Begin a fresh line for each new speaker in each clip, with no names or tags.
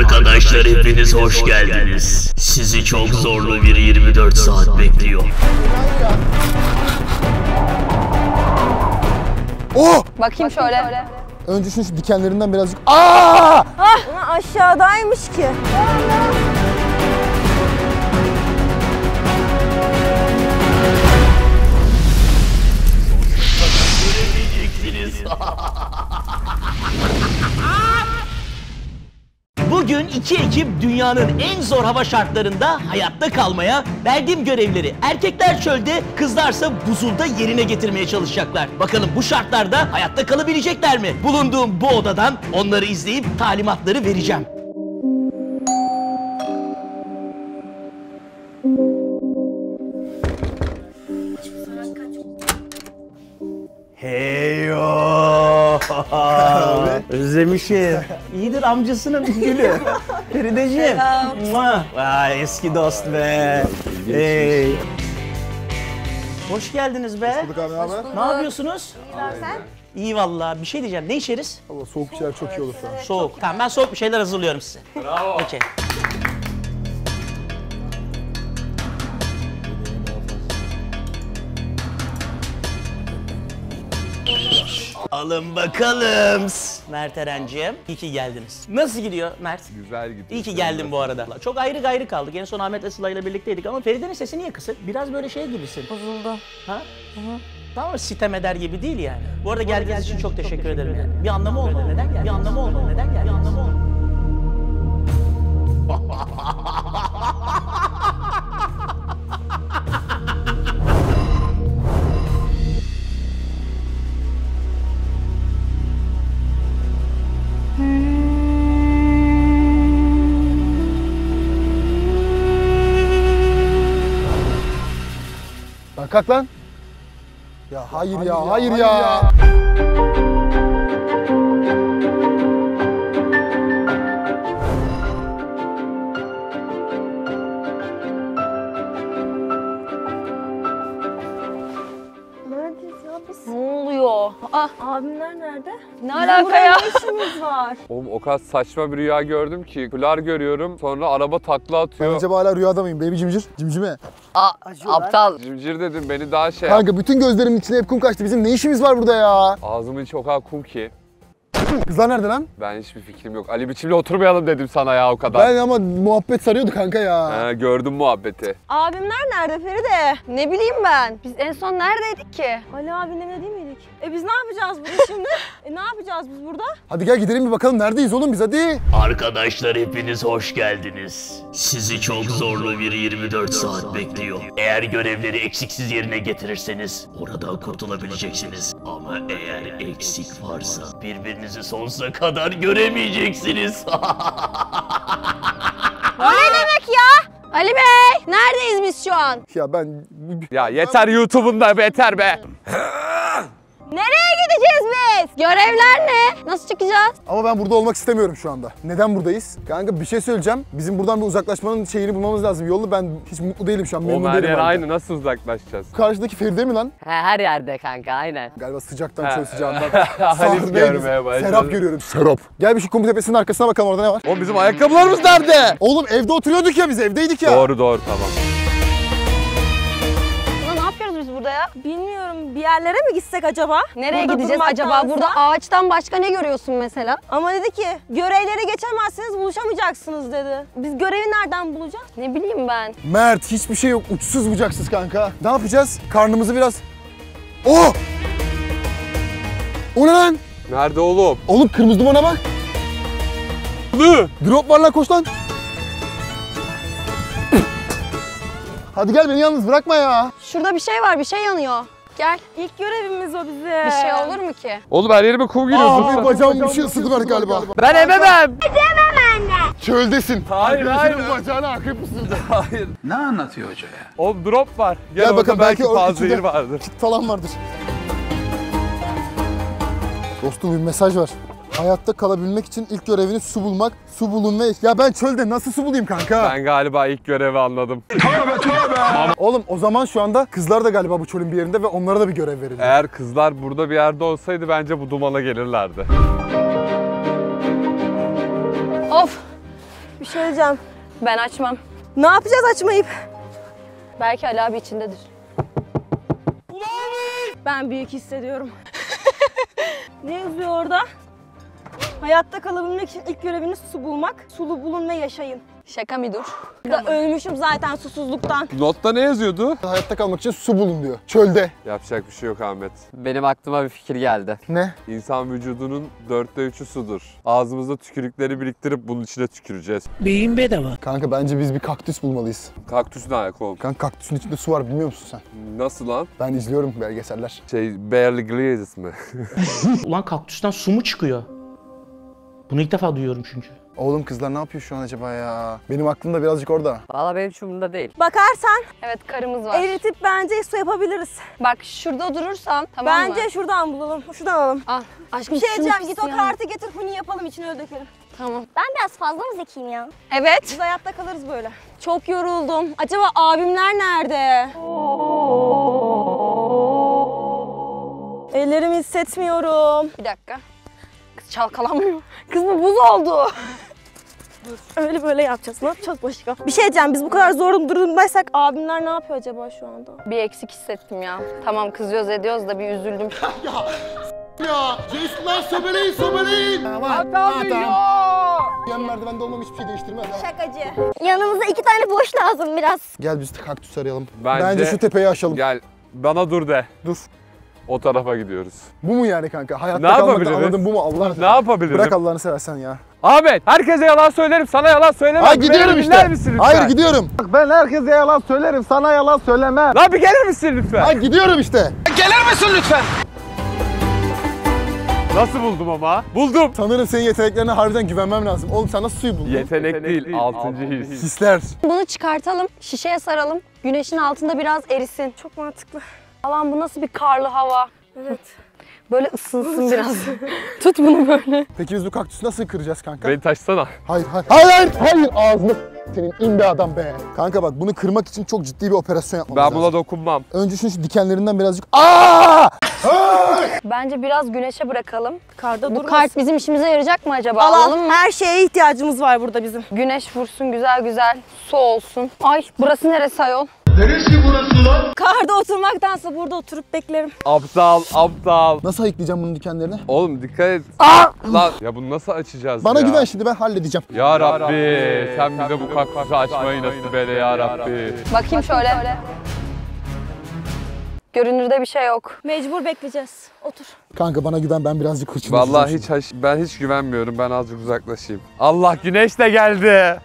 Arkadaşlar hepiniz hoş geldiniz. Sizi çok zorlu bir 24 saat bekliyor.
Oh!
Bakayım şöyle.
Önce şu, şu dikenlerinden birazcık... Aa!
Ama aşağıdaymış ki.
Bugün iki ekip dünyanın en zor hava şartlarında hayatta kalmaya, verdiğim görevleri erkekler çölde, kızlarsa buzulda yerine getirmeye çalışacaklar. Bakalım bu şartlarda hayatta kalabilecekler mi? Bulunduğum bu odadan onları izleyip talimatları vereceğim. Heyo! Özlemişim. İyidir amcasının gülü. Ferideciğim. Mua. Vay eski dost be. Hey. Hoş geldiniz be.
Bulduk abi ne haber?
Ne yapıyorsunuz? İyi vallahi. Bir şey diyeceğim. Ne içeriz?
Valla soğuk bir şeyler çok iyi olur şu an.
Soğuk. Tamam ben soğuk bir şeyler hazırlıyorum size. Bravo. Okey. Alın bakalım. Mert Erenciğim. İyi ki geldiniz. Nasıl gidiyor Mert?
Güzel gidiyor.
İyi ki geldin bu arada. Çok ayrı gayrı kaldık. En son Ahmet'le Sıla ile birlikteydik ama Feride'nin sesi niye kısık? Biraz böyle şey gibisin.
Bozuldu.
Ha? Tamam sitem eder gibi değil yani. Bu arada geldiğiniz için çok teşekkür ederim yani. Bir anlamı olmadı. Neden geldiniz? Bir anlamı olmadı. Neden geldiniz? Bir anlamı olmadı.
kalk lan. Ya hayır, ya, hayır ya.
Neredeyiz Abimler nerede?
ne alaka ya?
Ne işimiz var?
Oğlum o kadar saçma bir rüya gördüm ki. Kular görüyorum sonra araba takla
Ben
atıyor.
acaba hala rüyada mıyım? Baby cimcir. Cimcime.
Aa, aptal.
Cimcir dedim beni daha şey
Kanka bütün gözlerimin içine hep kum kaçtı. Bizim ne işimiz var burada ya?
Ağzımın içi o kadar kum ki.
Kızlar nerede lan?
Ben hiçbir fikrim yok. Ali biçimle oturmayalım dedim sana ya o kadar.
Ben ama muhabbet sarıyordu kanka ya.
He, gördüm muhabbeti.
Abimler nerede Feride?
Ne bileyim ben. Biz en son neredeydik ki?
Ali abinin evinde değil miydik? E biz ne yapacağız burada şimdi? e ne yapacağız biz burada?
Hadi gel gidelim bir bakalım neredeyiz oğlum biz hadi.
Arkadaşlar hepiniz hoş geldiniz. Sizi çok zorlu bir 24 saat bekliyor. Eğer görevleri eksiksiz yerine getirirseniz oradan kurtulabileceksiniz. Ama eğer eksik varsa birbirinizi sonsuza kadar göremeyeceksiniz.
O ne demek ya? Ali Bey, neredeyiz biz şu an?
Ya ben...
Ya yeter YouTube'un da yeter be.
Nereye gideceğiz biz? Görevler ne? Nasıl çıkacağız?
Ama ben burada olmak istemiyorum şu anda. Neden buradayız? Kanka bir şey söyleyeceğim. Bizim buradan bir uzaklaşmanın şeyini bulmamız lazım. Yolu ben hiç mutlu değilim şu an.
O
Memnun
her
değilim.
yer aynı nasıl uzaklaşacağız?
Karşıdaki Feride mi lan?
He, her yerde kanka aynen.
Galiba sıcaktan çöl sıcağından.
Halis
Sahndeyiz.
görmeye başladım.
Serap görüyorum. Serap. Gel bir şu kum tepesinin arkasına bakalım orada ne var?
Oğlum bizim ayakkabılarımız nerede?
Oğlum evde oturuyorduk ya biz evdeydik ya.
Doğru doğru tamam.
Bilmiyorum bir yerlere mi gitsek acaba?
Nereye
Burada
gideceğiz acaba? Burada ağaçtan başka ne görüyorsun mesela?
Ama dedi ki görevleri geçemezseniz buluşamayacaksınız dedi. Biz görevi nereden bulacağız?
Ne bileyim ben.
Mert hiçbir şey yok. Uçsuz bucaksız kanka. Ne yapacağız? Karnımızı biraz... Oh! O ne lan?
Nerede oğlum?
Oğlum kırmızı dumana bak.
Lı.
Drop var lan koş lan. Hadi gel beni yalnız bırakma ya.
Şurada bir şey var, bir şey yanıyor. Gel.
İlk görevimiz o bize.
Bir şey olur mu ki?
Oğlum her yerime kum giriyor.
Aa, benim bacağım bir şey ısırdı Mert galiba.
Ben ememem.
Çöldesin.
Hayır hayır.
Senin bacağına akrep ısırdı.
Hayır.
Ne anlatıyor hoca ya?
Oğlum drop var. Gel,
Gel bakalım,
belki,
belki
fazla yer vardır.
Falan vardır. Dostum bir mesaj var. Hayatta kalabilmek için ilk göreviniz su bulmak. Su bulun ve... Ya ben çölde nasıl su bulayım kanka?
Ben galiba ilk görevi anladım.
Oğlum o zaman şu anda kızlar da galiba bu çölün bir yerinde ve onlara da bir görev verildi.
Eğer kızlar burada bir yerde olsaydı bence bu dumana gelirlerdi.
Of.
Bir şey diyeceğim.
Ben açmam.
Ne yapacağız açmayıp?
Belki Ali abi içindedir.
Ben büyük hissediyorum. ne yazıyor orada? Hayatta kalabilmek için ilk göreviniz su bulmak. Sulu bulun ve yaşayın.
Şaka mı dur?
Da ölmüşüm zaten susuzluktan.
Notta ne yazıyordu?
Hayatta kalmak için su bulun diyor. Çölde.
Yapacak bir şey yok Ahmet.
Benim aklıma bir fikir geldi.
Ne?
İnsan vücudunun dörtte üçü sudur. Ağzımızda tükürükleri biriktirip bunun içine tüküreceğiz.
Kanka bence biz bir kaktüs bulmalıyız.
Kaktüs ne ayak oğlum?
Kanka kaktüsün içinde su var bilmiyor musun sen?
Nasıl lan?
Ben izliyorum belgeseller.
Şey Bear Grylls mi?
Ulan kaktüsten su mu çıkıyor? Bunu ilk defa duyuyorum çünkü.
Oğlum kızlar ne yapıyor şu an acaba ya? Benim aklım da birazcık orada.
Valla benim hiç umurumda değil.
Bakarsan
Evet karımız var.
eritip bence su yapabiliriz.
Bak şurada durursan tamam
bence
mı?
şuradan bulalım. Şuradan alalım.
Ah aşkım
Bir şey
şunu
diyeceğim. Git o kartı getir bunu yapalım içine öyle dökelim.
Tamam.
Ben biraz fazla mı zekiyim ya?
Evet.
Biz hayatta kalırız böyle. Çok yoruldum. Acaba abimler nerede? Ellerimi hissetmiyorum.
Bir dakika. Kız çalkalanmıyor. Kız bu buz oldu.
Öyle böyle yapacağız. Ne yapacağız başka? Bir şey diyeceğim. Biz bu kadar zor durumdaysak abimler ne yapıyor acaba şu anda?
Bir eksik hissettim ya. Tamam kızıyoruz ediyoruz da bir üzüldüm.
Ya Jason sobeleyin sobeleyin. Aman adam. Yan merdivende olmam hiçbir şey değiştirmez.
Şakacı.
Yanımıza iki tane boş lazım biraz.
Gel biz de kaktüs arayalım.
Bence-
Bence, şu tepeyi aşalım.
Gel bana dur de.
Dur.
O tarafa gidiyoruz.
Bu mu yani kanka? Hayatta
Ne
kalmakta anladın bu mu Allah
Ne yapabilirim?
Bırak Allah'ını seversen ya.
Ahmet herkese yalan söylerim sana yalan söylemem.
Hayır gidiyorum
Beni
işte.
misin lütfen?
Hayır gidiyorum.
Ben herkese yalan söylerim, sana yalan söylemem.
Lan bir gelir misin lütfen?
Hayır gidiyorum işte.
Nasıl buldum ama? Buldum.
Sanırım senin yeteneklerine harbiden güvenmem lazım. Oğlum sen nasıl suyu buldun?
Yetenek değil, altıncı his.
Hisler.
Bunu çıkartalım, şişeye saralım. Güneşin altında biraz erisin.
Çok mantıklı.
Alan bu nasıl bir karlı hava?
Evet.
Böyle ısınsın biraz. Tut bunu böyle.
Peki biz bu kaktüsü nasıl kıracağız kanka?
Beni taşsana.
Hayır hayır. Hayır hayır. Ağzını senin in be adam be. Kanka bak bunu kırmak için çok ciddi bir operasyon yapmamız
Ben buna
lazım.
dokunmam.
Önce şunu şu dikenlerinden birazcık... Aa!
Bence biraz güneşe bırakalım.
Karda
Bu
durmasın.
kart bizim işimize yarayacak mı acaba?
Al
Alalım
al.
mı?
Her şeye ihtiyacımız var burada bizim.
Güneş vursun güzel güzel. Su olsun. Ay burası neresi ayol?
Karda oturmaktansa burada oturup beklerim.
Aptal, aptal.
Nasıl ayıklayacağım bunun dikenlerini?
Oğlum dikkat et. Lan ya bunu nasıl açacağız
Bana
ya?
güven şimdi ben halledeceğim.
Ya Rabbi sen bize bu kaktüsü açmayı nasip eyle ya Rabbi.
Bakayım şöyle. Görünürde bir şey yok.
Mecbur bekleyeceğiz. Otur.
Kanka bana güven ben birazcık hırçınlaşacağım
Vallahi hiç haş- ben hiç güvenmiyorum. Ben azıcık uzaklaşayım. Allah güneş de geldi.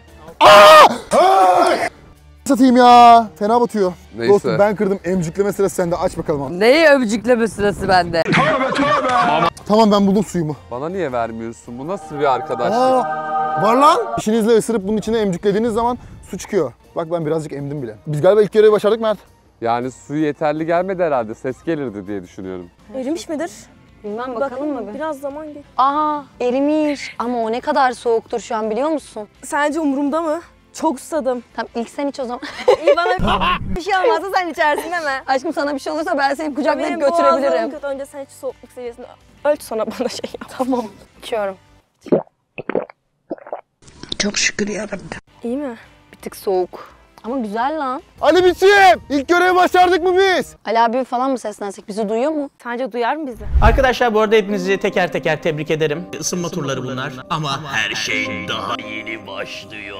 Satayım ya. Fena batıyor.
Neyse.
Dostum ben kırdım. Emcikleme sırası sende. Aç bakalım abi.
Neyi öpücükleme sırası bende?
Tamam ben buldum suyumu.
Bana niye vermiyorsun? Bu nasıl bir arkadaşlık?
Aa, var lan. İşinizle ısırıp bunun içine emciklediğiniz zaman su çıkıyor. Bak ben birazcık emdim bile. Biz galiba ilk görevi başardık Mert.
Yani su yeterli gelmedi herhalde. Ses gelirdi diye düşünüyorum.
Erimiş midir?
Bilmem bakalım mı bir?
Biraz zaman geç.
Aa erimiş. Ama o ne kadar soğuktur şu an biliyor musun?
Sence umurumda mı? Çok susadım.
Tamam ilk sen iç o zaman.
İyi bana bir şey olmazsa sen içersin değil mi?
Aşkım sana bir şey olursa ben seni kucaklayıp
Benim
götürebilirim.
kötü. Önce sen hiç soğukluk seviyesini ölç sonra bana şey yap.
Tamam. İçiyorum.
İyi mi?
Bir tık soğuk. Ama güzel lan.
Ali biçim. İlk görevi başardık mı biz?
Ali abi falan mı seslensek bizi duyuyor mu?
Sence duyar mı bizi?
Arkadaşlar bu arada hepinizi teker teker tebrik ederim. Isınma turları bunlar.
Ama her şey daha yeni başlıyor.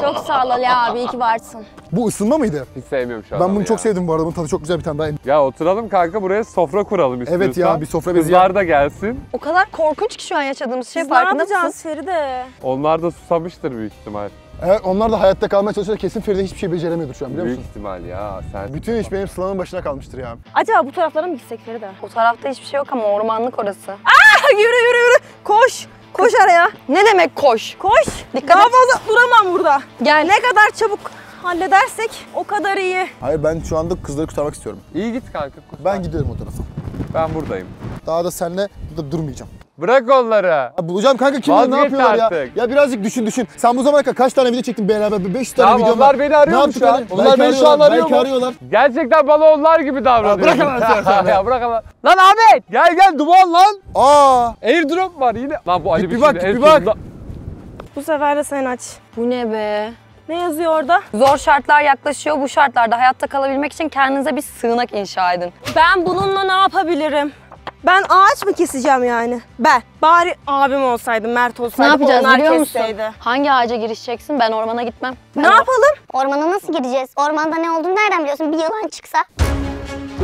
Çok sağ ol Ali abi iyi ki varsın.
Bu ısınma mıydı?
Hiç sevmiyorum şu an.
Ben bunu çok sevdim bu arada. Bunun tadı çok güzel bir tane daha.
Ya oturalım kanka buraya sofra kuralım istiyorsan.
Evet ya, bir sofra bezi
Kızlar da gelsin.
O kadar korkunç ki şu an yaşadığımız şey
Biz ne
farkında
yapacağız? Feride?
Onlar da susamıştır büyük ihtimal.
Evet onlar da hayatta kalmaya çalışıyor. Kesin Feride hiçbir şey beceremiyordur şu an biliyor
Büyük
musun?
ihtimal ya sen.
Bütün iş benim Sıla'nın başına kalmıştır ya.
Acaba bu taraflara mı gitsek Feride?
O tarafta hiçbir şey yok ama ormanlık orası.
yürü yürü yürü. Koş. Koş araya.
Ne demek koş?
Koş.
Dikkat
Daha
et.
fazla duramam burada.
Gel.
Ne kadar çabuk halledersek o kadar iyi.
Hayır ben şu anda kızları kurtarmak istiyorum.
İyi git kanka. kurtar.
Ben gidiyorum o tarafa.
Ben buradayım.
Daha da seninle burada durmayacağım.
Bırak onları.
Ya bulacağım kanka kimler ne
Vazgeç
yapıyorlar ya?
artık.
Ya birazcık düşün düşün. Sen bu zamana kadar kaç tane video çektin beraber? 500 tane
Tamam,
video
onlar beni arıyor
ne
mu şu an? Onlar
Belki
beni şu an
arıyorlar,
arıyor
belki
mu?
arıyorlar.
Gerçekten bana onlar gibi davranıyorsun.
Ya bırak hemen sen- sen
ya bırak hemen. Lan Ahmet gel gel duman lan.
Aa!
Airdrop var yine. Lan bu Ali
Git bir
bir
bak,
şey-
git
en
bir bak.
sonunda-
Bu sefer de sen aç.
Bu ne be?
Ne yazıyor orada?
Zor şartlar yaklaşıyor. Bu şartlarda hayatta kalabilmek için kendinize bir sığınak inşa edin.
Ben bununla ne yapabilirim? Ben ağaç mı keseceğim yani? Ben. Bari abim olsaydı, Mert
Ne
olsaydı
yapacağız
onlar
biliyor musun?
kesseydi.
Hangi ağaca girişeceksin? Ben ormana gitmem. Ben
Ne yapalım?
Ormana nasıl gireceğiz? Ormanda ne olduğunu nereden biliyorsun? Bir yılan çıksa.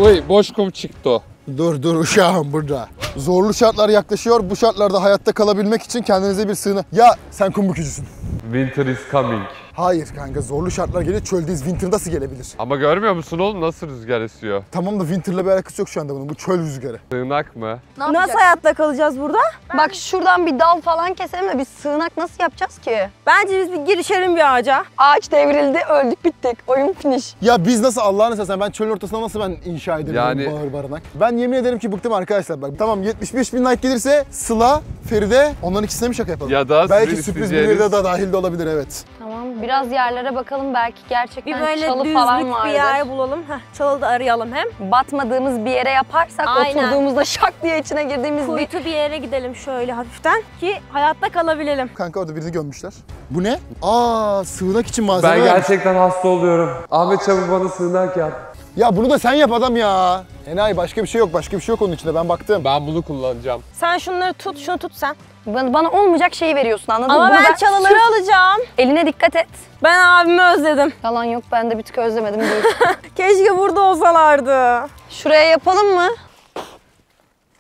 Uy boş kum çıktı o.
Dur dur uşağım burada. Zorlu şartlar yaklaşıyor. Bu şartlarda hayatta kalabilmek için kendinize bir sığınak... Ya sen kum bükücüsün.
Winter is coming.
Hayır kanka zorlu şartlar geliyor. Çöldeyiz. Winter nasıl gelebilir?
Ama görmüyor musun oğlum nasıl rüzgar esiyor?
Tamam da Winter'la bir alakası yok şu anda bunun. Bu çöl rüzgarı.
Sığınak mı?
Nasıl hayatta kalacağız burada?
Bak şuradan bir dal falan keselim de bir sığınak nasıl yapacağız ki?
Bence biz bir girişelim bir ağaca.
Ağaç devrildi, öldük bittik. Oyun finish.
Ya biz nasıl Allah'ını seversen ben çölün ortasına nasıl ben inşa ederim
Yani-
yani... bağır barınak? Ben yemin ederim ki bıktım arkadaşlar. Bak tamam 75 bin like gelirse Sıla, Feride onların ikisine mi şaka yapalım?
Ya da
Belki sürpriz birileri de dahil de olabilir evet.
Tamam biraz yerlere bakalım belki gerçekten
Bir böyle
çalı falan vardır.
bir yer bulalım. Heh, çalıda arayalım hem.
Batmadığımız bir yere yaparsak
Aynen.
oturduğumuzda şak diye içine girdiğimiz bir...
Kuytu bir yere gidelim şöyle hafiften ki hayatta kalabilelim.
Kanka orada birini gömmüşler. Bu ne? Aa sığınak için malzeme
Ben
vermiş.
gerçekten hasta oluyorum. Ahmet çabuk bana sığınak yap.
Ya bunu da sen yap adam ya. Enayi başka bir şey yok. Başka bir şey yok onun içinde. Ben baktım.
Ben bunu kullanacağım.
Sen şunları tut, şunu tut sen.
Bana, bana olmayacak şeyi veriyorsun anladın
Ama
mı? Bunu
ben çalıları alacağım.
Eline dikkat et.
Ben abimi özledim.
Yalan yok ben de bir tık özlemedim değil.
Keşke burada olsalardı.
Şuraya yapalım mı?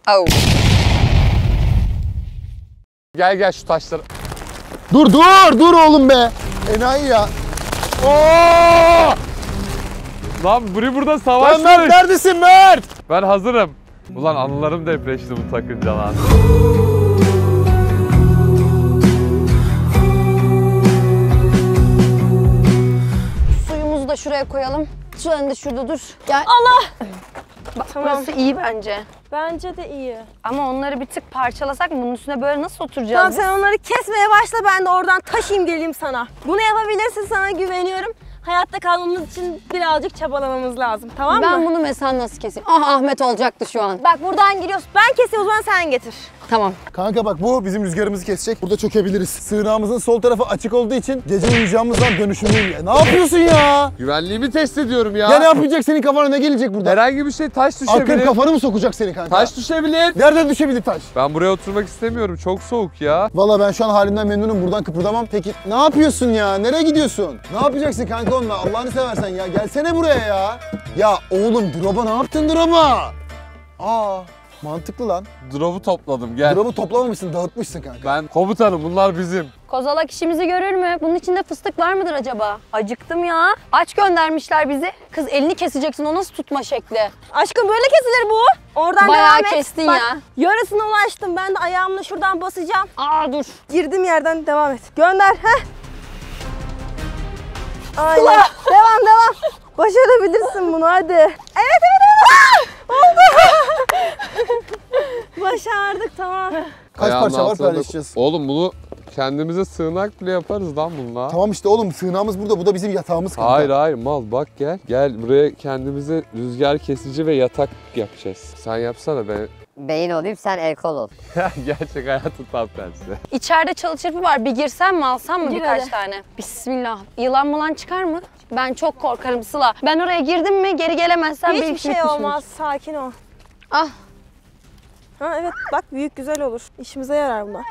Au.
Gel gel şu taşları.
Dur dur dur oğlum be. Enayi ya. Oo!
Lan biri burada
Lan
savaş
Mert neredesin Mert?
Ben hazırım. Ulan anılarım depreşti bu takınca lan.
Da şuraya koyalım. Şu anda şurada dur. Ya Allah! Bak
Tamam.
burası iyi bence.
Bence de iyi.
Ama onları bir tık parçalasak bunun üstüne böyle nasıl
Tamam
oturacağız?
sen onları kesmeye başla ben de oradan taşıyayım geleyim sana. Bunu yapabilirsin sana güveniyorum. Hayatta kalmamız için birazcık çabalamamız lazım tamam
ben
mı?
bunu mesela nasıl keseyim? Ah Ahmet olacaktı şu an.
Bak buradan giriyorsun. Ben keseyim o zaman sen getir.
Tamam.
Kanka bak bu bizim rüzgarımızı kesecek. Burada çökebiliriz. Sığınağımızın sol tarafı açık olduğu için gece uyuyacağımızdan dönüşümlüyüm ya. Ne yapıyorsun ya?
Güvenliğimi test ediyorum ya.
Ya ne yapacak senin kafana ne gelecek burada?
Herhangi bir şey taş düşebilir.
kafanı mı sokacak seni kanka?
Taş düşebilir.
Nereden düşebilir taş?
Ben buraya oturmak istemiyorum. Çok soğuk ya.
Valla ben şu an halimden memnunum. Buradan kıpırdamam. Peki ne yapıyorsun ya? Nereye gidiyorsun? Ne yapacaksın kanka onunla? Allah'ını seversen ya. Gelsene buraya ya. Ya oğlum drop'a ne yaptın drop'a? Aa mantıklı lan.
Drop'u topladım gel.
Drop'u toplamamışsın, dağıtmışsın kanka.
Ben komutanım bunlar bizim.
Kozalak işimizi görür mü? Bunun içinde fıstık var mıdır acaba? Acıktım ya. Aç göndermişler bizi. Kız elini keseceksin o nasıl tutma şekli?
Aşkım böyle kesilir bu. Oradan
Bayağı
devam et.
kestin
Bak,
ya.
Yarısına ulaştım. Ben de ayağımla şuradan basacağım.
Aa dur.
Girdiğim yerden devam et. Gönder. Heh. Aynen. Devam devam. Başarabilirsin bunu hadi. Evet evet evet. Oldu. Başardık tamam.
Kaç
Ayağımın
parça var
altına da-
paylaşacağız.
Oğlum bunu kendimize sığınak bile yaparız lan bununla.
Tamam işte oğlum sığınağımız burada. Bu da bizim yatağımız kanka.
Hayır hayır mal bak gel. Gel buraya kendimize rüzgar kesici ve yatak yapacağız. Sen yapsana be.
Beyin olayım sen el kol ol.
Gerçek hayatın tam tersi.
İçeride çalı çırpı var. Bir girsem mi alsam mı
Gir
birkaç
hadi.
tane? Bismillah. Yılan mılan çıkar mı? Ben çok korkarım Sıla. Ben oraya girdim mi geri gelemezsem
Hiçbir
belki
şey olmaz. Sakin ol.
Ah
Ha evet bak büyük güzel olur. İşimize yarar bunlar.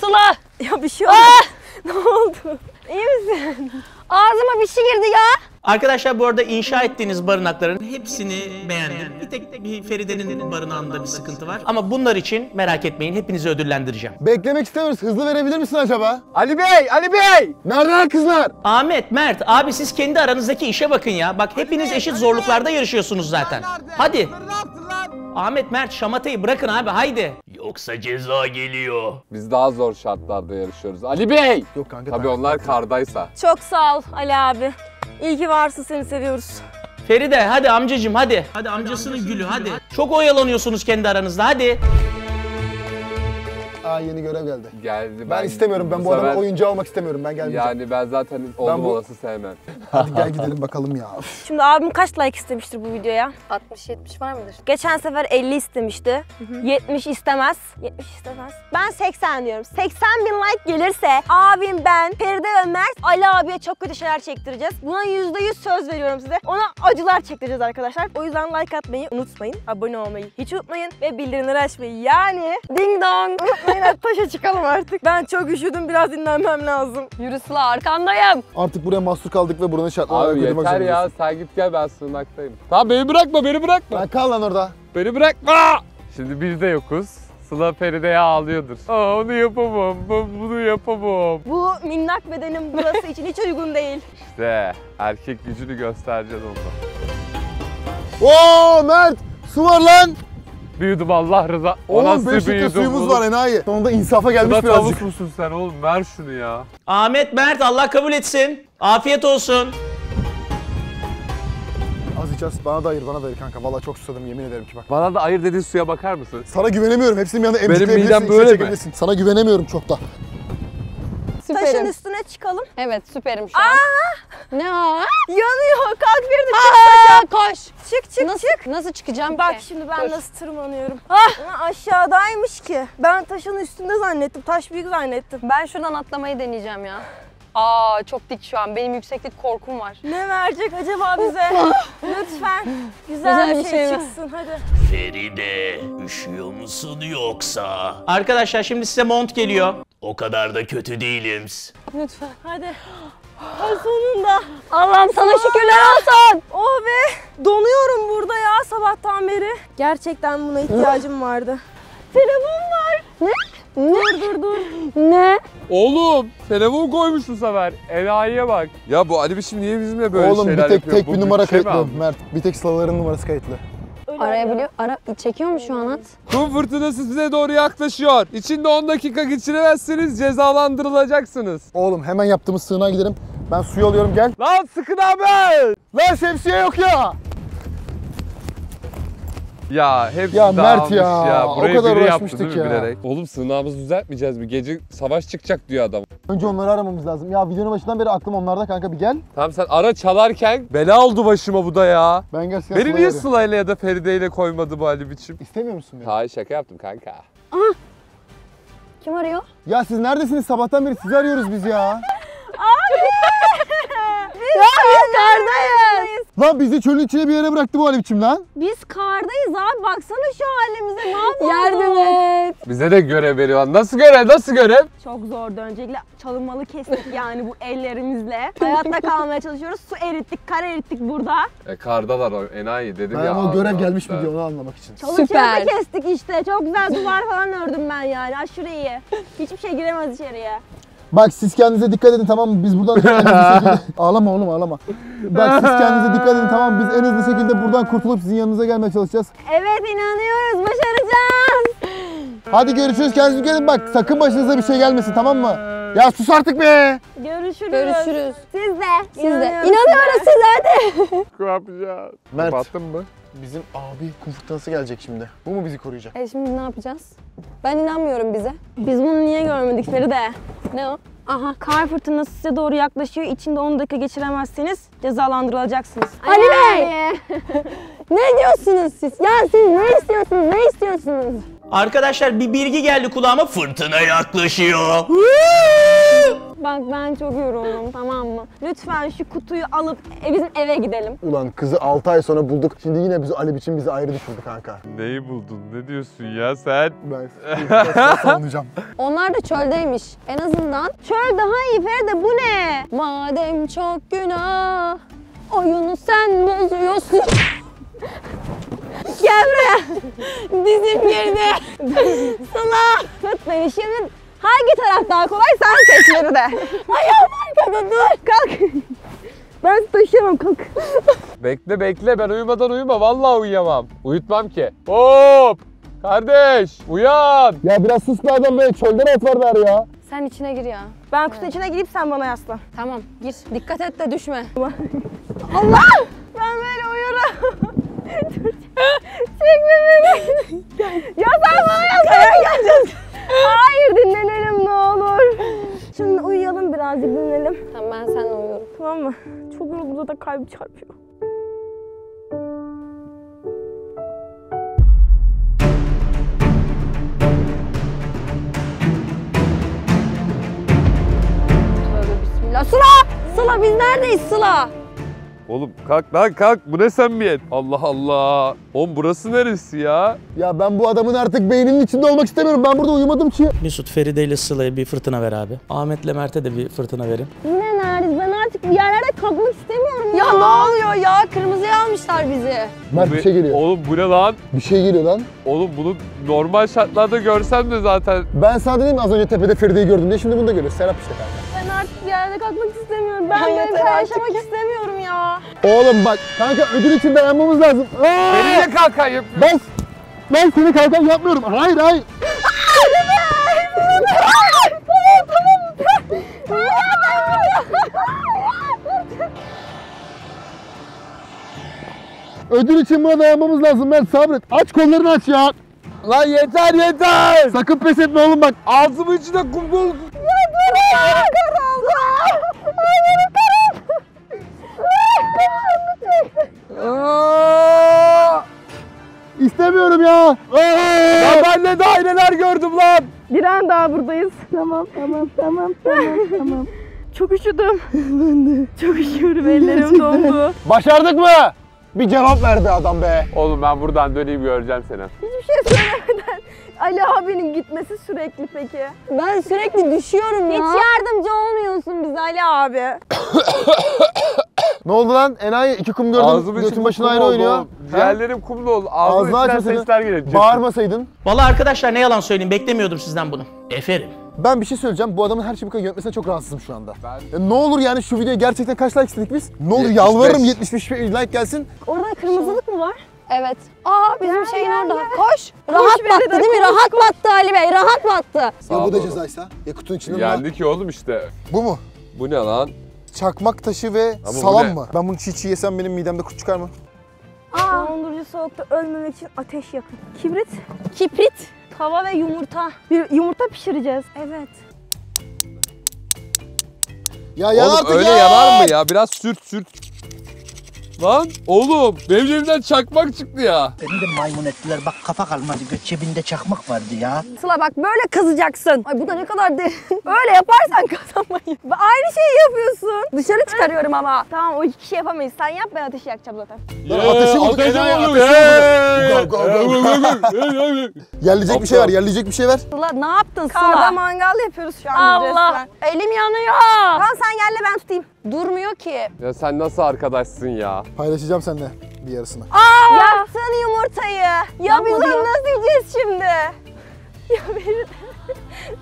Sıla!
Ya bir şey oldu. ne oldu? İyi misin?
Ağzıma bir şey girdi ya.
Arkadaşlar bu arada inşa ettiğiniz barınakların hepsini beğendim. Bir tek bir Feride'nin barınağında bir sıkıntı var. Ama bunlar için merak etmeyin hepinizi ödüllendireceğim.
Beklemek istemiyoruz. Hızlı verebilir misin acaba?
Ali Bey, Ali Bey!
Nerede kızlar?
Ahmet, Mert, abi siz kendi aranızdaki işe bakın ya. Bak hepiniz eşit zorluklarda yarışıyorsunuz zaten. Hadi. Ahmet, Mert, şamatayı bırakın abi haydi.
Yoksa ceza geliyor.
Biz daha zor şartlarda yarışıyoruz. Ali Bey!
Yok kanka.
Tabii onlar kardaysa.
Çok sağ ol Ali abi. İyi ki varsın seni seviyoruz.
Feride hadi amcacım hadi. Hadi amcasının gülü hadi. Çok oyalanıyorsunuz kendi aranızda hadi.
Aa yeni görev geldi.
Geldi.
Ben, istemiyorum. Ben bu adamı
sefer-
oyuncu almak istemiyorum. Ben gelmeyeceğim.
Yani ben zaten oldum
bu-
olası sevmem.
Hadi gel gidelim bakalım ya.
Şimdi abim kaç like istemiştir bu videoya?
60-70 var mıdır?
Geçen sefer 50 istemişti. 70 istemez. 70 istemez. Ben 80 diyorum. 80 bin like gelirse abim ben, Feride ve Mert Ali abiye çok kötü şeyler çektireceğiz. Buna %100 söz veriyorum size. Ona acılar çektireceğiz arkadaşlar. O yüzden like atmayı unutmayın. Abone olmayı hiç unutmayın. Ve bildirimleri açmayı yani
Ding dong.
unutmayın. Hadi taşa çıkalım artık. Ben çok üşüdüm. Biraz dinlenmem lazım.
Yürü Sıla arkandayım.
Artık buraya mahsur kaldık ve buranın şartlarına
Abi
ayak uydurmak
yeter ya
zorundayız.
sen git gel ben sığınaktayım. Tamam beni bırakma beni bırakma.
Lan kal lan orada.
Beni bırakma. Şimdi biz de yokuz. Sıla Feride'ye ağlıyordur. Aa onu yapamam, ben bunu yapamam.
Bu minnak bedenim burası için hiç uygun değil.
İşte erkek gücünü göstereceğiz onda.
Oo Mert! Su var lan!
Büyüdüm Allah rıza. O
Oğlum
nasıl
5 litre suyumuz
oğlum?
var enayi. Sonunda insafa gelmiş
Sıla
birazcık.
tavuk musun sen oğlum? Ver şunu ya.
Ahmet Mert Allah kabul etsin. Afiyet olsun.
Az içeceğiz. Bana da ayır, bana da ayır kanka. Vallahi çok susadım yemin ederim ki bak.
Bana da ayır dediğin suya bakar mısın?
Sana güvenemiyorum. Hepsini bir anda
midem
emcikleyebilirsin, içine
böyle mi?
Sana güvenemiyorum çok da.
Taşın üstüne çıkalım.
Evet süperim şu an. Ne o?
Yanıyor. Kalk bir de çık
Aa, koş.
Çık çık
Nasıl,
çık.
nasıl çıkacağım
Bak
ki?
şimdi ben
Dur.
nasıl tırmanıyorum. Ah! aşağıdaymış ki. Ben taşın üstünde zannettim. Taş büyük zannettim.
Ben şuradan atlamayı deneyeceğim ya. Aa çok dik şu an. Benim yükseklik korkum var.
Ne verecek acaba bize? Lütfen. Güzel,
Güzel
bir şey,
şey
çıksın hadi.
Feride, üşüyor musun yoksa?
Arkadaşlar şimdi size mont geliyor.
O kadar da kötü değilim.
Lütfen.
Hadi. Ay sonunda.
Allah'ım sana şükürler olsun.
Oh be. Donuyorum burada ya sabahtan beri. Gerçekten buna ihtiyacım vardı. Telefon var.
Ne?
Dur dur dur.
Ne?
Oğlum telefon koymuş bu sefer. Enayiye bak. Ya bu Ali biçim niye bizimle böyle
Oğlum
şeyler
bir tek
yapıyor?
tek
Bu
bir numara
mi
kayıtlı? Mert. Bir tek sıraların numarası kayıtlı.
Öyle
Arayabiliyor. Ara çekiyor mu şu an at?
Kum fırtınası size doğru yaklaşıyor. İçinde 10 dakika geçiremezseniz cezalandırılacaksınız.
Oğlum hemen yaptığımız sığınağa gidelim. Ben suyu alıyorum gel.
Lan sıkın abi!
Lan şemsiye yok ya.
Ya hepsi
Ya Mert
dağılmış
ya,
ya.
o
Burayı
kadar
biri yaptı değil mi
ya.
bilerek? Oğlum sığınağımızı düzeltmeyeceğiz mi? Gece savaş çıkacak diyor adam.
Önce onları aramamız lazım. Ya videonun başından beri aklım onlarda kanka bir gel.
Tamam sen ara çalarken bela oldu başıma bu da ya.
Ben gerçekten
Beni niye. Sıla'yla ya da Feride ile koymadı bu Ali biçim?
İstemiyor musun beni?
Hayır şaka yaptım kanka.
Kim arıyor?
Ya siz neredesiniz? Sabahtan beri sizi arıyoruz biz ya.
Ya biz kardayız.
Lan bizi çölün içine bir yere bıraktı bu Ali biçim lan.
Biz kardayız abi. Baksana şu halimize. Ne yapalım?
Yardım et.
Bize de görev veriyor. Nasıl görev? Nasıl görev?
Çok zordu. Öncelikle çalınmalı kestik yani bu ellerimizle. Hayatta kalmaya çalışıyoruz. Su erittik, kar erittik burada.
E kardalar o enayi dedim
Ben
ya.
ama görev gelmiş mi diye onu anlamak için.
Çalı
Süper.
çırpı kestik işte. Çok güzel duvar falan ördüm ben yani. Aşırı iyi. Hiçbir şey giremez içeriye.
Bak siz kendinize dikkat edin tamam mı? Biz buradan en hızlı şekilde... ağlama oğlum ağlama. Bak siz kendinize dikkat edin tamam mı? Biz en hızlı şekilde buradan kurtulup sizin yanınıza gelmeye çalışacağız.
Evet inanıyoruz. Başaracağız.
Hadi görüşürüz kendinize dikkat edin bak sakın başınıza bir şey gelmesin tamam mı? Ya sus artık be!
Görüşürüz.
Görüşürüz.
Siz de.
Siz de.
İnanıyoruz
İnanıyoruz size hadi.
Ne yapacağız?
Mert.
Kapattın mı?
Bizim abi kum fırtınası gelecek şimdi. Bu mu bizi koruyacak?
E şimdi ne yapacağız? Ben inanmıyorum bize.
Biz bunu niye görmedik Feride?
Ne o?
Aha kar fırtınası size doğru yaklaşıyor. İçinde 10 dakika geçiremezseniz cezalandırılacaksınız.
Ali Bey! ne diyorsunuz siz? Ya siz ne istiyorsunuz? Ne istiyorsunuz?
Arkadaşlar bir bilgi geldi kulağıma.
Fırtına yaklaşıyor.
Bak ben çok yoruldum tamam mı? Lütfen şu kutuyu alıp e, bizim eve gidelim.
Ulan kızı 6 ay sonra bulduk. Şimdi yine bizi Ali biçim bizi ayrı düşürdü kanka.
Neyi buldun? Ne diyorsun ya sen?
Ben savunacağım.
Onlar da çöldeymiş. En azından
Çöl daha iyi Feride bu ne?
madem çok günah oyunu sen bozuyorsun. Gel buraya. Dizim girdi.
Sıla! Tut beni şimdi. Hangi taraf daha kolay sen seç Feride.
Ayağım arkada dur.
Kalk. Ben taşıyamam kalk.
Bekle bekle ben uyumadan uyuma. Vallahi uyuyamam. Uyutmam ki. Hop! Kardeş uyan!
ya biraz sus be adam be. Çölden ot var ver ya.
Sen içine gir ya.
Ben kutunun içine girip sen bana yaslan.
Tamam gir. Dikkat et de düşme.
Ben böyle uyurum. kalbim çarpıyor.
Tövbe bismillah. Sıla! Sıla biz neredeyiz Sıla?
Oğlum kalk lan kalk. Bu ne samimiyet? Allah Allah. Oğlum burası neresi ya?
Ya ben bu adamın artık beyninin içinde olmak istemiyorum. Ben burada uyumadım ki.
Mesut Feride ile Sıla'ya bir fırtına ver abi. Ahmet'le Mert'e de bir fırtına verin.
Ben artık bir yerlerde kalkmak istemiyorum ya.
Ya ne oluyor ya? Kırmızıya almışlar bizi.
Mert bir şey geliyor.
Oğlum bu ne lan?
Bir şey geliyor lan.
Oğlum bunu normal şartlarda görsem de zaten
Ben sana dedim mi az önce tepede Feride'yi gördüm diye şimdi bunu da görüyoruz. Serap işte kanka.
Ben artık bir yerde kalkmak istemiyorum. Ben böyle yaşamak istemiyorum ya.
Oğlum bak kanka ödül için dayanmamız lazım. Aa!
beni niye kalkan yapıyor?
Ben, ben seni kalkan yapmıyorum. Hayır hayır. Ödül için buna dayanmamız lazım. Mert sabret. Aç kollarını aç ya.
Lan yeter yeter.
Sakın pes etme oğlum bak.
Ağzımın içinde kum dolu. Aa!
İstemiyorum ya. Aa!
Ya ben ne daha neler gördüm lan.
Bir an daha buradayız. Tamam tamam tamam tamam tamam. Çok üşüdüm. Ben de. Çok üşüyorum ellerim dondu.
Başardık mı? Bir cevap ver be adam be.
Oğlum ben buradan döneyim göreceğim seni.
Hiçbir şey söylemeden Ali abinin gitmesi sürekli peki.
Ben sürekli düşüyorum ya.
Hiç yardımcı olmuyorsun bize Ali abi.
Ne oldu lan? Enayi iki kum gördüm.
Ağzımın
Götün başına ayrı oynuyor.
oğlum. Ciğerlerim kumlu oldu.
Ağzını
Ağzımın içinden
açmasaydın,
sesler geliyor.
Bağırmasaydın.
Vallahi arkadaşlar ne yalan söyleyeyim beklemiyordum sizden bunu. Eferim.
Ben bir şey söyleyeceğim. Bu adamın her şeyi bu kadar yönetmesine çok rahatsızım şu anda. Ya ne olur yani şu videoya gerçekten kaç like istedik biz? Ne olur
75.
yalvarırım 75 like gelsin.
Orada kırmızılık mı var?
Evet. Aa bizim şeyin
gel,
orada. Koş. Rahat
beni
battı
de,
değil mi?
koş,
Rahat battı Ali Bey. Rahat battı.
Ya bu da cezaysa? Ya kutunun içinde?
Geldi ki oğlum işte.
Bu mu?
Bu ne lan?
Çakmak taşı ve
bu
salam mı? Ben bunu çiğ çiğ yesem benim midemde kurt çıkar mı?
Dondurucu soğukta ölmemek için ateş yakın. Kibrit. Kibrit. Tava ve yumurta. Bir yumurta pişireceğiz. Evet.
Ya yan
oğlum
artık
öyle
ya.
yanar mı ya? Biraz sürt sürt. Lan oğlum benim cebimden çakmak çıktı ya.
Beni de maymun ettiler. Bak kafa kalmadı. Göt cebinde çakmak vardı ya.
Sıla bak böyle kızacaksın. Ay bu da ne kadar derin. Öyle yaparsan kazanmayı. Aynı şeyi yapıyorsun. Dışarı çıkarıyorum ama.
Tamam o iki şey yapamayız. Sen yap ben ateşi yakacağım zaten.
Lan ateşi bulduk,
ateşi
enayi
bulduk.
ateşi bulduk. Go, go, go, Yerleyecek bir şey var, yerleyecek bir şey ver.
Sıla ne yaptın
Karda
Sıla?
mangal yapıyoruz şu an
Allah.
resmen.
Elim yanıyor.
Tamam sen de ben tutayım.
Durmuyor ki.
Ya sen nasıl arkadaşsın ya?
Paylaşacağım seninle bir yarısını.
Yaktın yumurtayı. Ya biz
Yapma
onu
diyor.
nasıl yiyeceğiz şimdi? Ya Feride.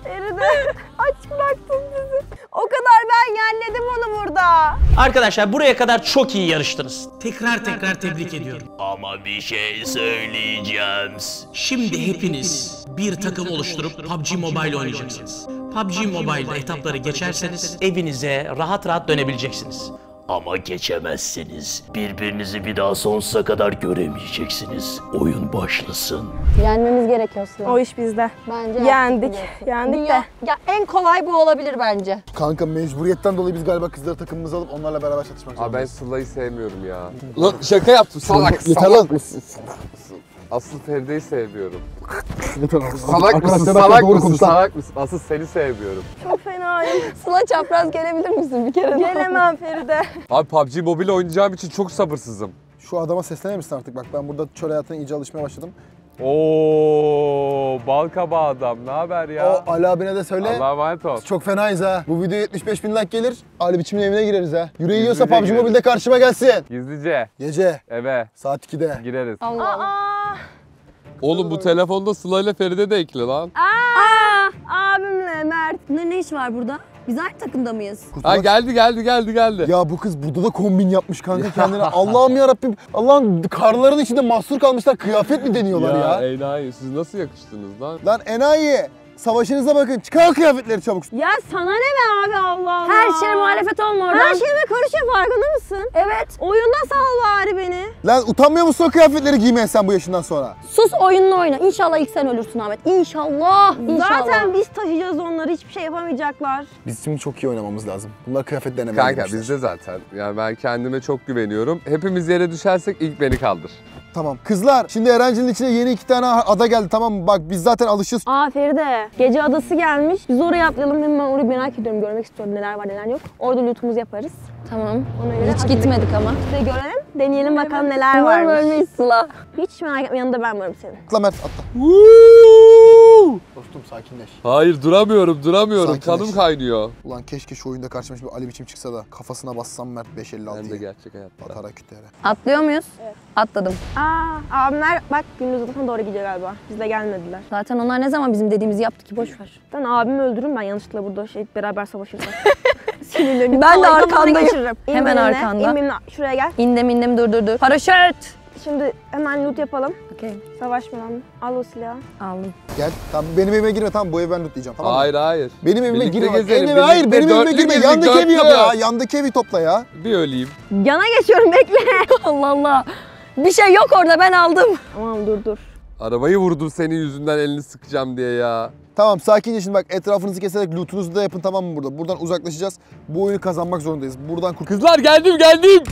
Feride. Aç bıraktın bizi. O kadar ben yenledim onu burada.
Arkadaşlar buraya kadar çok iyi yarıştınız. Tekrar tekrar tebrik ediyorum.
Ama bir şey söyleyeceğim.
Şimdi hepiniz bir takım oluşturup PUBG Mobile oynayacaksınız. PUBG Mobile'de etapları geçerseniz evinize rahat rahat dönebileceksiniz.
Ama geçemezseniz birbirinizi bir daha sonsuza kadar göremeyeceksiniz. Oyun başlasın.
Yenmemiz gerekiyor Sıla.
O iş bizde.
Bence
Yendik. Yendik
Dünya-
de.
Ya en kolay bu olabilir bence.
Kanka mecburiyetten dolayı biz galiba kızları takımımıza alıp onlarla beraber çatışmak
Abi ben
zorundayız.
Sıla'yı sevmiyorum ya. Lan şaka yaptım salak
Yeter
salak.
lan.
Asıl Feride'yi sevmiyorum. Salak mısın salak mısın salak mısın? Asıl seni sevmiyorum.
Çok fenayım.
Sıla çapraz gelebilir misin bir kere? daha?
Gelemem Feride.
Abi PUBG Mobile oynayacağım için çok sabırsızım.
Şu adama seslenir misin artık? Bak ben burada çöl hayatına iyice alışmaya başladım.
Oo, bal kabağı adam. Ne haber ya?
O Ali abine de söyle.
Allah'a emanet ol.
Çok fenayız ha. Bu video 75 bin like gelir. Ali biçimin evine gireriz ha. Yüreği yiyorsa PUBG
gireriz.
Mobile'de karşıma gelsin.
Gizlice
Gece
eve
saat 2'de.
gireriz.
Allah Allah.
Aa,
Oğlum bu telefonda Sıla ile Feride de ekli lan.
aa, abimle Mert.
Ne, ne iş var burada? Biz aynı takımda mıyız?
Ha geldi geldi geldi geldi.
Ya bu kız burada da kombin yapmış kanka kendine. Allah'ım ya Rabbim. Allah'ım karların içinde mahsur kalmışlar. Kıyafet mi deniyorlar ya?
enayi siz nasıl yakıştınız lan?
Lan enayi. Savaşınıza bakın. Çıkar kıyafetleri çabuk.
Ya sana ne be abi Allah Allah.
Her şeye muhalefet olma oradan.
Her şeyime karışıyor farkında mısın?
Evet.
Oyunda sal bari beni.
Lan utanmıyor musun o kıyafetleri giymeye sen bu yaşından sonra?
Sus oyununu oyna. İnşallah ilk sen ölürsün Ahmet. İnşallah. İnşallah.
Zaten biz taşıyacağız onları hiçbir şey yapamayacaklar.
Biz şimdi çok iyi oynamamız lazım. Bunlar kıyafetlerine
Kanka bizde zaten. Yani ben kendime çok güveniyorum. Hepimiz yere düşersek ilk beni kaldır.
Tamam. Kızlar şimdi Erencil'in içine yeni iki tane ada geldi tamam mı? Bak biz zaten alışız.
Aa Feride, gece adası gelmiş. Biz oraya atlayalım. Ben orayı merak ediyorum, görmek istiyorum neler var neler yok. Orada lootumuzu yaparız.
Tamam.
Ona göre
Hiç gitmedik ama.
De görelim, deneyelim bakalım neler
Umarım
varmış.
ölmeyiz Sıla.
Hiç merak etme, yanında ben varım senin.
Atla Mert atla. Dostum sakinleş.
Hayır duramıyorum duramıyorum.
Sakinleş.
Kanım kaynıyor.
Ulan keşke şu oyunda karşıma bir Ali biçim çıksa da kafasına bassam Mert
Ben de
556'yı.
gerçek hayatta.
Atara kütlere.
Atlıyor muyuz? Atladım.
Aa, abimler bak gündüz adasına doğru gidiyor galiba. Bizle gelmediler.
Zaten onlar ne zaman bizim dediğimizi yaptı ki boş ver.
Ben abimi öldürürüm ben yanlışlıkla burada şey beraber savaşırsak. Sinirlenip
Ben de arkandayım. Hemen arkanda.
in benimle. Şuraya gel.
İndim indim dur dur dur. Paraşüt.
Şimdi hemen loot yapalım.
Okey.
Savaşmadan. Al o silahı.
Aldım.
Gel. Tamam benim evime girme tamam bu evi ben lootlayacağım tamam mı?
Hayır hayır.
Benim evime
Birlikte
girme.
gezelim,
hayır
birlikte
benim evime
dörtlü
girme.
gezdik,
Yandaki evi yap
dörtlü.
ya. Yandaki evi topla ya.
Bir öleyim.
Yana geçiyorum bekle.
Allah Allah. Bir şey yok orada ben aldım.
tamam dur dur.
Arabayı vurdum senin yüzünden elini sıkacağım diye ya.
Tamam sakince şimdi bak etrafınızı keserek lootunuzu da yapın tamam mı burada? Buradan uzaklaşacağız. Bu oyunu kazanmak zorundayız. Buradan kurt...
Kızlar geldim geldim.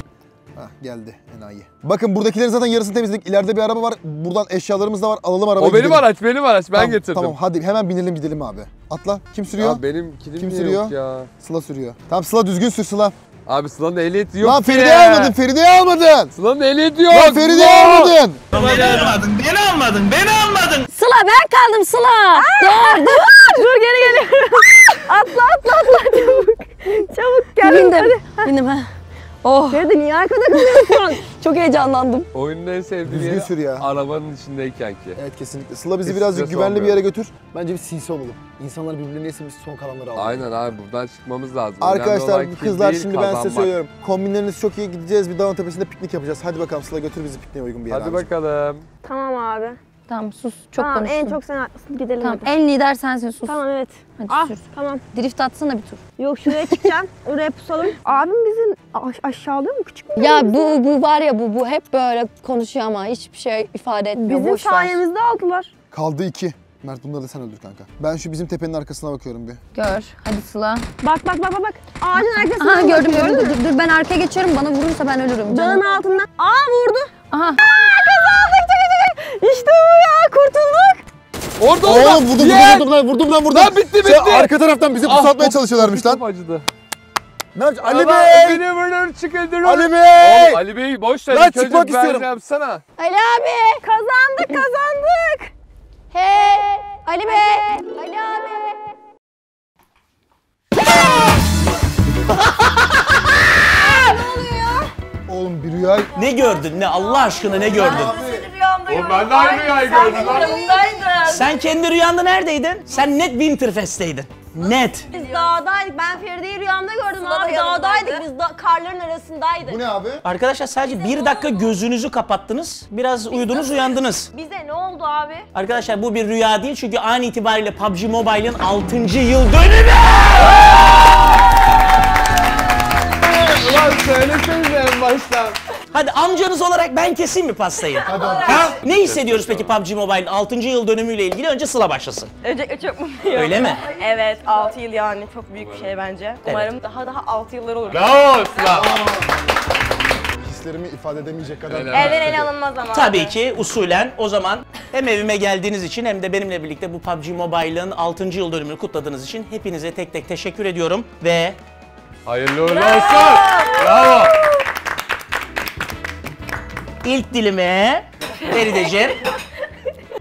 Hah geldi enayi. Bakın buradakilerin zaten yarısını temizledik. İleride bir araba var. Buradan eşyalarımız da var. Alalım arabayı
O benim
gidelim.
araç benim araç ben
Tamam,
getirdim.
Tamam hadi hemen binelim gidelim abi. Atla. Kim sürüyor?
Ya benim kilim
Kim sürüyor?
yok ya.
Sıla sürüyor. Tamam Sıla düzgün sür Sıla.
Abi Sıla'nın ehliyeti yok
Lan. Feride'yi almadın. Feride'yi almadın.
Sıla'nın ehliyeti yok.
Lan Feride'yi almadın.
Beni almadın, beni almadın, beni almadın.
Sıla ben kaldım Sıla. Dur dur.
Dur geri geliyorum. atla atla atla çabuk. Çabuk gel.
Bindim. Bindim ha. Oh
Feride niye arkada kalıyorsun?
çok heyecanlandım.
Oyunun en sevdiğim
Düzgün
yeri
sür ya.
arabanın içindeyken ki.
Evet kesinlikle. Sıla bizi
Hiç
birazcık
stres
güvenli bir
olmuyor.
yere götür. Bence bir sinsi olalım. İnsanlar birbirlerine yesin biz son kalanları alalım.
Aynen abi buradan çıkmamız lazım.
Arkadaşlar bu kızlar
değil,
şimdi ben size söylüyorum. Kombinleriniz çok iyi gideceğiz. Bir dağın tepesinde piknik yapacağız. Hadi bakalım Sıla götür bizi pikniğe uygun bir yere.
Hadi
abicim.
bakalım.
tamam abi.
Tamam sus çok
tamam
konuştun.
en çok sen haklısın gidelim
Tamam
hadi.
en lider sensin sus.
Tamam evet.
Hadi
Ah
sür.
tamam.
Drift atsana bir tur.
Yok şuraya çıkacağım. Oraya pusalım. Abim bizi aş- aşağılıyor mu? Küçük mü?
Ya bu bu var ya bu bu hep böyle konuşuyor ama hiçbir şey ifade etmiyor.
Bizim
Boş ver.
sayemizde aldılar.
Kaldı iki. Mert bunları da sen öldür kanka. Ben şu bizim tepenin arkasına bakıyorum bir.
Gör. Hadi Sıla.
Bak bak bak bak bak. Ağacın arkasında.
Aha gördüm gördüm. Dur, dur, dur ben arkaya geçiyorum. Bana vurursa ben ölürüm.
Dağın
Canım.
altından. Aa vurdu.
Aha.
Çok. İşte bu ya kurtulduk.
Orada orada.
Oğlum vurdum
Yes!
vurdum lan vurdum lan vurdum.
Lan bitti, bitti.
arka taraftan bizi
Ah,
pusatmaya
of,
çalışıyorlarmış lan.
Acıdı.
Mert Ali
Allah,
Bey!
Beni vurur çıkıldır.
Ali Bey!
Oğlum Ali Bey boş ver.
Lan çıkmak istiyorum.
bence yapsana.
Ali abi.
Kazandık kazandık.
Hey. Ali Bey. Ali abi.
Oğlum bir rüya...
Ne gördün ne Allah aşkına ne gördün?
Oğlum ben de aynı rüyayı gördüm lan.
Sen kendi rüyanda neredeydin? Sen net Winterfest'teydin. Net.
Biz dağdaydık. Ben Feride'yi rüyamda gördüm abi. Dağdaydık. Biz da karların arasındaydık.
Bu ne abi?
Arkadaşlar sadece bir dakika gözünüzü kapattınız. Biraz uyudunuz uyandınız.
Bize ne oldu abi?
Arkadaşlar bu bir rüya değil çünkü an itibariyle PUBG Mobile'ın 6. yıl dönümü.
Ulan söylesenize en baştan.
Hadi amcanız olarak ben keseyim mi pastayı? ha? Ne hissediyoruz peki PUBG Mobile'ın 6. yıl dönümüyle ilgili? Önce Sıla başlasın.
Öncelikle çok mutluyum.
Öyle mi?
Evet 6 yıl yani çok büyük bir şey bence. Umarım daha daha 6 yıllar olur.
Bravo Sıla.
Hislerimi ifade edemeyecek kadar.
Elden ele alınmaz ama.
Tabii ki usulen o zaman hem evime geldiğiniz için hem de benimle birlikte bu PUBG Mobile'ın 6. yıl dönümünü kutladığınız için hepinize tek tek teşekkür ediyorum ve
Hayırlı uğurlu olsun. Bravo.
ilk dilime Ferideciğim.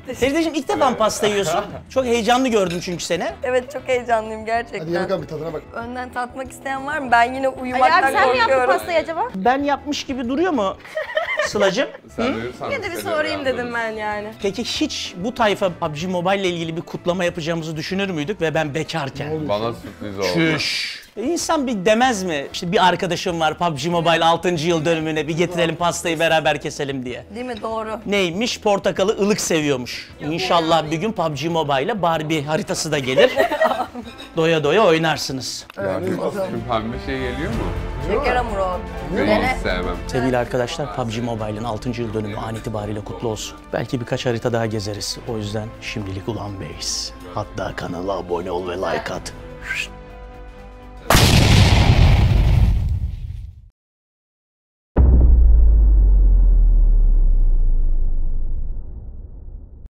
Ferideciğim ilk defa mı pasta yiyorsun? Çok heyecanlı gördüm çünkü seni.
Evet çok heyecanlıyım gerçekten.
Hadi bakalım bir tadına bak.
Önden tatmak isteyen var mı? Ben yine uyumaktan
abi sen mi yaptın
korkuyorum.
pastayı acaba?
Ben yapmış gibi duruyor mu Sıla'cığım?
Sen
Yine de bir sorayım dedim ben yani.
Peki hiç bu tayfa PUBG Mobile ile ilgili bir kutlama yapacağımızı düşünür müydük ve ben bekarken?
Bana sürpriz oldu.
Çüş. E, İnsan bir demez mi? İşte bir arkadaşım var PUBG Mobile 6. yıl dönümüne bir getirelim pastayı beraber keselim diye.
Değil mi? Doğru.
Neymiş? Portakalı ılık seviyormuş. İnşallah bir gün PUBG Mobile'e Barbie haritası da gelir. doya doya oynarsınız.
Ya bir pembe şey geliyor mu?
Şeker hamuru.
Ben hiç sevmem.
Sevgili arkadaşlar PUBG Mobile'ın 6. yıl dönümü an itibariyle kutlu olsun. Belki birkaç harita daha gezeriz. O yüzden şimdilik Ulan Bey'iz. Hatta kanala abone ol ve like at.